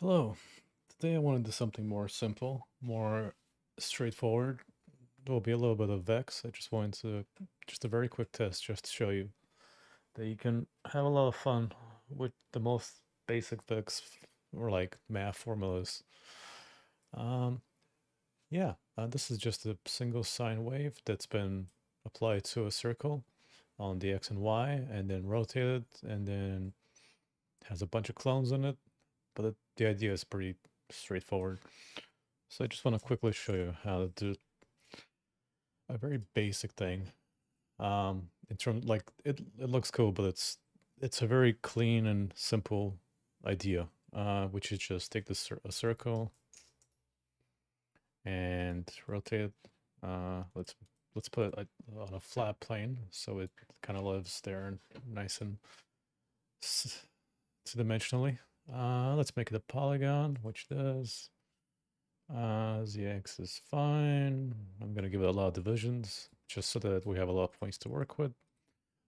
Hello. Today I want to do something more simple, more straightforward. There will be a little bit of Vex. I just wanted to, just a very quick test just to show you that you can have a lot of fun with the most basic Vex or like math formulas. Um, yeah, uh, this is just a single sine wave that's been applied to a circle on the x and y and then rotated and then has a bunch of clones in it but the, the idea is pretty straightforward. So I just want to quickly show you how to do a very basic thing. Um, in terms like it, it looks cool, but it's it's a very clean and simple idea, uh, which is just take this a circle and rotate. Uh, let's let's put it on a flat plane so it kind of lives there and nice and two dimensionally. Uh, let's make it a polygon, which does. Uh, ZX is fine. I'm going to give it a lot of divisions, just so that we have a lot of points to work with.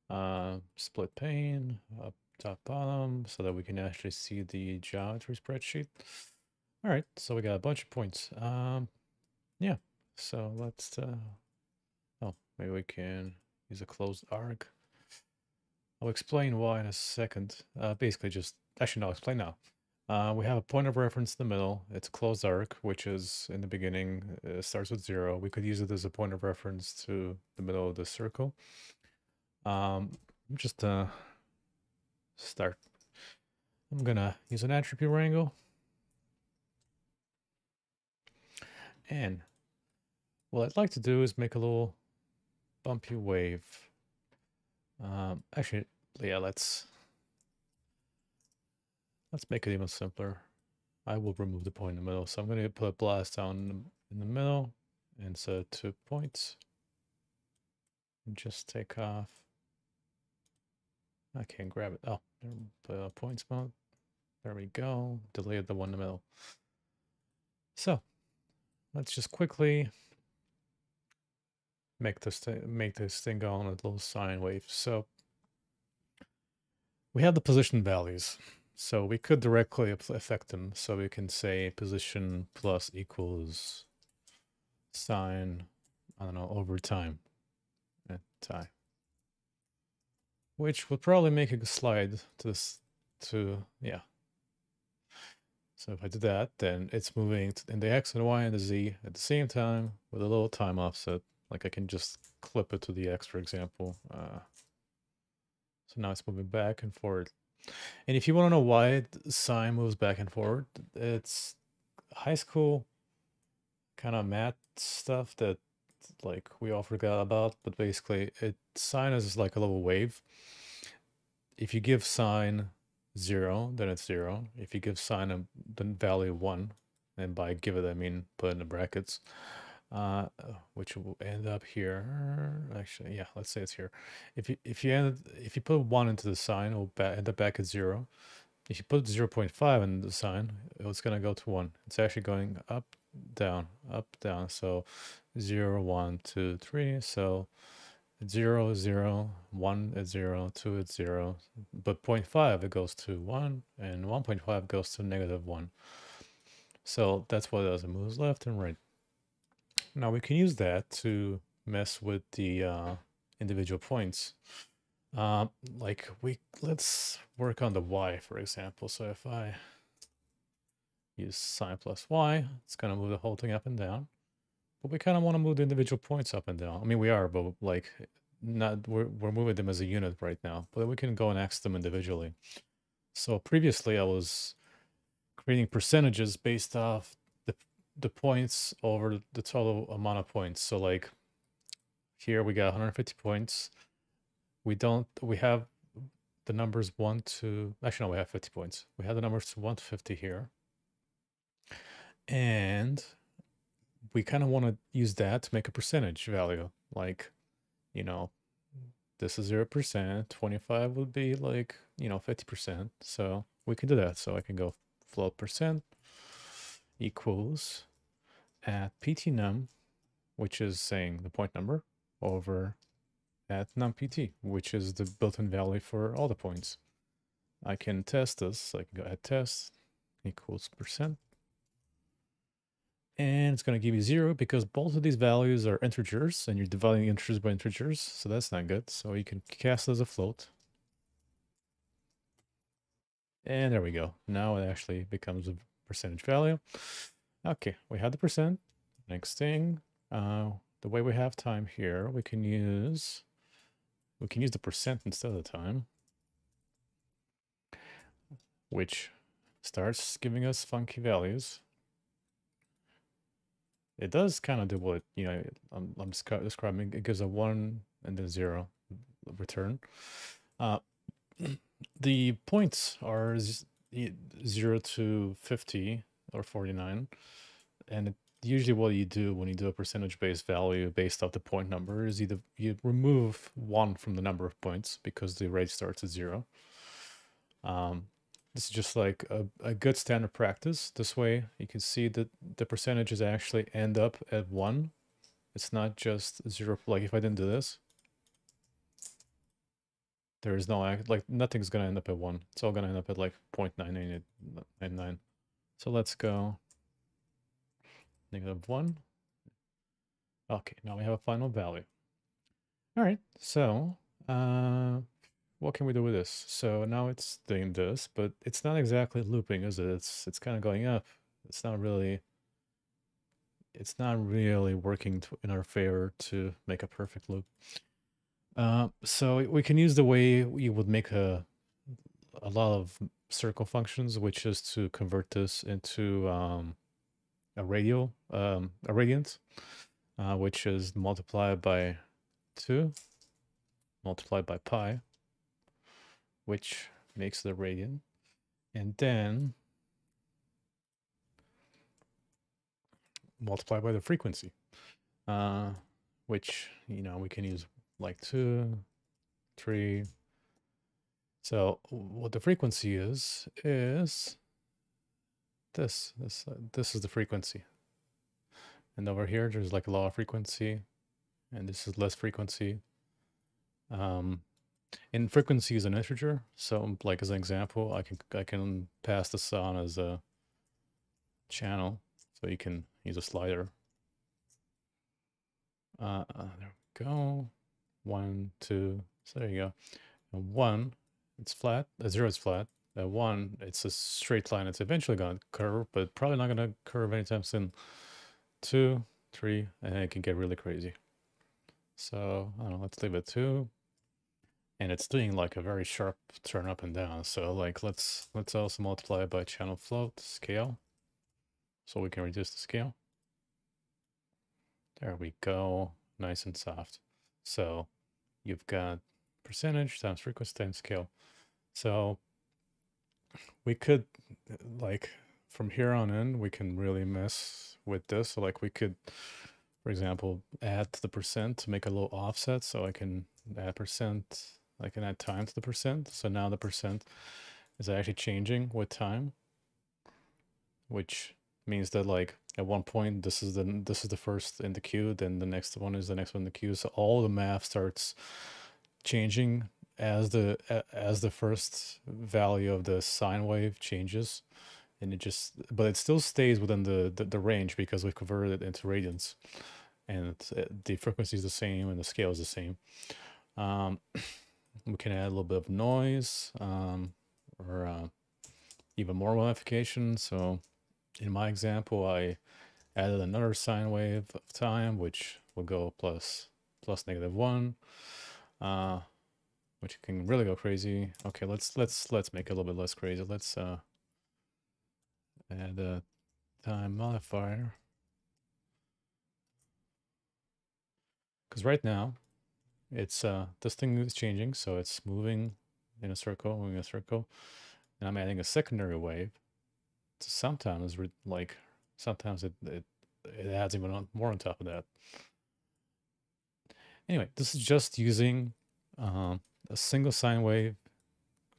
Uh, split pane, up, top, bottom, so that we can actually see the geometry spreadsheet. All right, so we got a bunch of points. Um, yeah, so let's, uh, oh, maybe we can use a closed arc. I'll explain why in a second. Uh, basically just Actually, no, I'll explain now. Uh, we have a point of reference in the middle. It's closed arc, which is in the beginning, it starts with zero. We could use it as a point of reference to the middle of the circle. Um, just uh, start. I'm gonna use an entropy wrangle. And what I'd like to do is make a little bumpy wave. Um, actually, yeah, let's Let's make it even simpler. I will remove the point in the middle. So I'm going to put blast down in the middle and set two points. And just take off. I can't grab it. Oh, put a points mode. There we go. Delete the one in the middle. So let's just quickly make this make this thing go on a little sine wave. So we have the position values. So we could directly affect them. So we can say position plus equals sine, I don't know, over time. And time. Which would probably make a slide to this, to, yeah. So if I do that, then it's moving in the X and Y and the Z at the same time with a little time offset. Like I can just clip it to the X, for example. Uh, so now it's moving back and forth and if you want to know why sine moves back and forward, it's high school kind of math stuff that like we all forgot about, but basically it sine is like a little wave. If you give sine zero, then it's zero. If you give sine a the value one, and by give it I mean put in the brackets, uh, which will end up here. Actually, yeah, let's say it's here. If you if you end if you put one into the sine, it will end up back at zero. If you put 0 0.5 in the sine, it's gonna go to one. It's actually going up, down, up, down. So 0, 1, 2, 3. So 0, 0, 1 is 0, 2 is 0. But 0.5, it goes to 1, and 1.5 goes to negative 1. So that's what it does. It moves left and right. Now we can use that to mess with the uh, individual points. Uh, like we, let's work on the y, for example. So if I use sine plus y, it's going to move the whole thing up and down. But we kind of want to move the individual points up and down. I mean, we are, but like, not we're, we're moving them as a unit right now. But we can go and ask them individually. So previously I was creating percentages based off the points over the total amount of points. So like here we got 150 points. We don't, we have the numbers 1 to, actually no, we have 50 points. We have the numbers to 1 to 50 here. And we kind of want to use that to make a percentage value. Like, you know, this is 0%, 25 would be like, you know, 50%. So we can do that. So I can go float percent equals at ptnum, which is saying the point number, over at numpt, which is the built-in value for all the points. I can test this. I can go add test, equals percent. And it's going to give you zero because both of these values are integers and you're dividing integers by integers. So that's not good. So you can cast as a float. And there we go. Now it actually becomes a percentage value. Okay, we have the percent. Next thing, uh, the way we have time here, we can use we can use the percent instead of the time, which starts giving us funky values. It does kind of do what, you know, I'm, I'm describing. It gives a 1 and then 0 return. Uh, the points are 0 to 50 or 49. And usually what you do when you do a percentage-based value based off the point number is either you remove 1 from the number of points because the rate starts at 0. Um, this is just like a, a good standard practice. This way you can see that the percentages actually end up at one. It's not just zero, like if I didn't do this, there is no, like nothing's gonna end up at one. It's all gonna end up at like 0.9899. So let's go negative one. Okay, now we have a final value. All right, so uh, what can we do with this? So now it's doing this, but it's not exactly looping, is it? It's it's kind of going up. It's not really it's not really working to, in our favor to make a perfect loop. Uh, so we can use the way you would make a a lot of circle functions, which is to convert this into um, a radial, um, a radiant, uh, which is multiplied by 2, multiplied by pi, which makes the radian. And then multiply by the frequency, uh, which, you know, we can use like two, three. So what the frequency is, is this, this, uh, this is the frequency. And over here, there's like a lower frequency and this is less frequency. Um, and frequency is an integer, so like as an example, I can I can pass this on as a channel, so you can use a slider. Uh, uh, there we go. One, two. So there you go. And one, it's flat. A zero is flat. A one, it's a straight line. It's eventually going to curve, but probably not going to curve anytime soon. Two, three, and it can get really crazy. So I don't know. Let's leave it two and it's doing like a very sharp turn up and down. So like let's let's also multiply by channel float scale, so we can reduce the scale. There we go, nice and soft. So you've got percentage times frequency times scale. So we could like from here on in, we can really mess with this. So like we could, for example, add the percent to make a little offset. So I can add percent I can add time to the percent. So now the percent is actually changing with time, which means that like at one point this is the this is the first in the queue, then the next one is the next one in the queue. So all the math starts changing as the as the first value of the sine wave changes. And it just but it still stays within the the, the range because we've converted it into radians. And the frequency is the same and the scale is the same. Um we can add a little bit of noise um, or uh, even more modification. So in my example, I added another sine wave of time, which will go plus plus negative one, uh, which can really go crazy. Okay, let's let's let's make it a little bit less crazy. Let's uh, add a time modifier. Because right now, it's uh this thing is changing, so it's moving in a circle, moving in a circle, and I'm adding a secondary wave. So sometimes like sometimes it it it adds even more on top of that. Anyway, this is just using uh, a single sine wave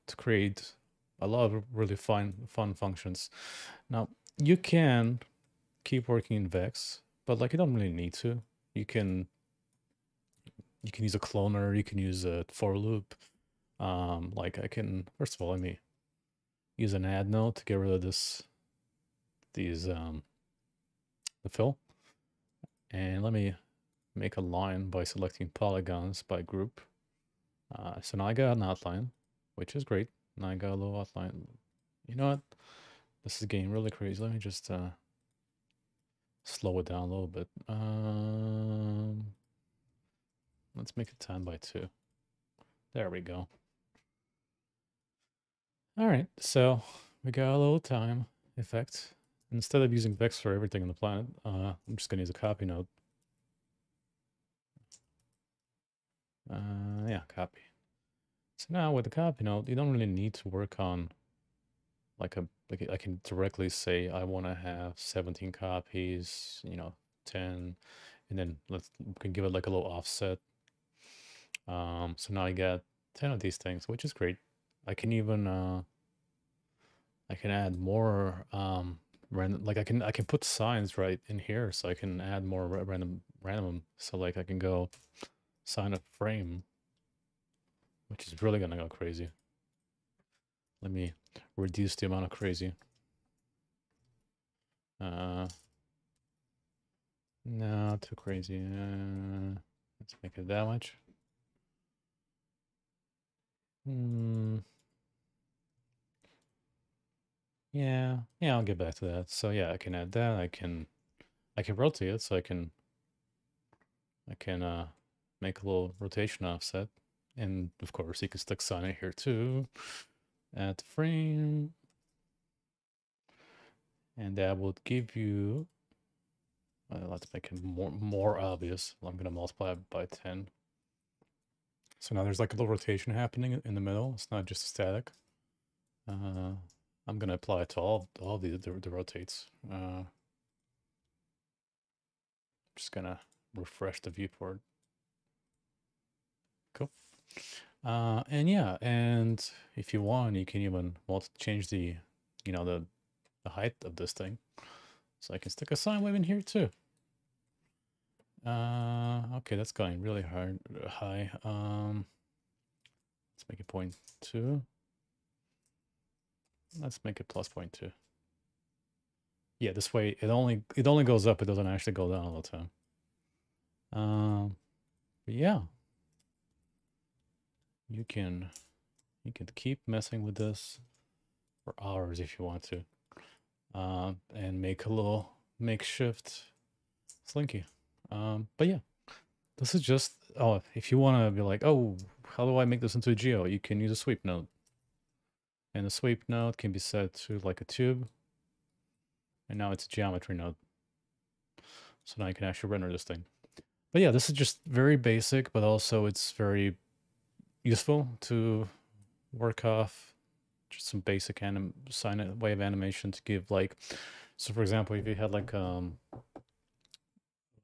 to create a lot of really fun fun functions. Now you can keep working in Vex, but like you don't really need to. You can you can use a cloner, you can use a for loop. Um, like I can, first of all, let me use an add node to get rid of this these um, the fill. And let me make a line by selecting polygons by group. Uh, so now I got an outline, which is great. Now I got a little outline. You know what? This is getting really crazy. Let me just uh, slow it down a little bit. Um, let's make it 10 by 2. There we go. All right, so we got a little time effect. Instead of using Vex for everything on the planet, uh, I'm just going to use a copy node. Uh, yeah, copy. So now with the copy node, you don't really need to work on like a like I can directly say I want to have 17 copies, you know, 10, and then let's we can give it like a little offset. Um, so now I got 10 of these things, which is great. I can even uh, I can add more um, random like I can I can put sines right in here, so I can add more random random. So like I can go sine a frame, which is really gonna go crazy. Let me reduce the amount of crazy. Uh, no, too crazy. Uh, let's make it that much. Hmm. Yeah, yeah, I'll get back to that. So yeah, I can add that. I can, I can rotate it, so I can, I can uh make a little rotation offset, and of course you can stick it here too. Add the frame, and that will give you. Uh, let's make it more more obvious. I'm gonna multiply it by ten. So now there's like a little rotation happening in the middle. It's not just static. Uh, I'm gonna apply it to all all the the, the rotates. Uh, just gonna refresh the viewport. Cool. Uh, and yeah, and if you want, you can even want to change the, you know, the the height of this thing. So I can stick a sine wave in here too. Uh, okay, that's going really hard, high. Um, let's make it point two. Let's make it plus point two. Yeah, this way it only it only goes up. It doesn't actually go down all the time. Um, yeah, you can you can keep messing with this for hours if you want to, uh, and make a little makeshift slinky. Um, but yeah, this is just oh, if you want to be like, oh, how do I make this into a geo? You can use a sweep node. And the sweep node can be set to like a tube. And now it's a geometry node. So now you can actually render this thing. But yeah, this is just very basic, but also it's very useful to work off just some basic anim sine way of animation to give like so for example if you had like um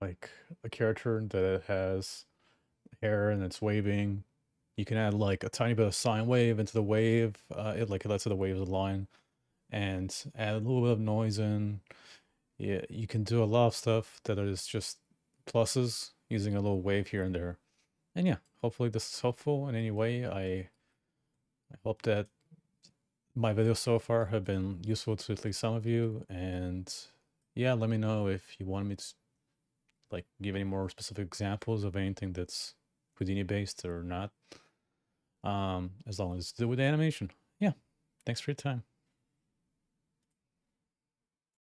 like a character that has hair and it's waving you can add like a tiny bit of sine wave into the wave, uh, it like lets the wave line, and add a little bit of noise in. Yeah, you can do a lot of stuff that is just pluses using a little wave here and there. And yeah, hopefully this is helpful in any way. I, I hope that my videos so far have been useful to at least some of you. And yeah, let me know if you want me to like give any more specific examples of anything that's Houdini based or not um, as long as it's do with animation. Yeah. Thanks for your time.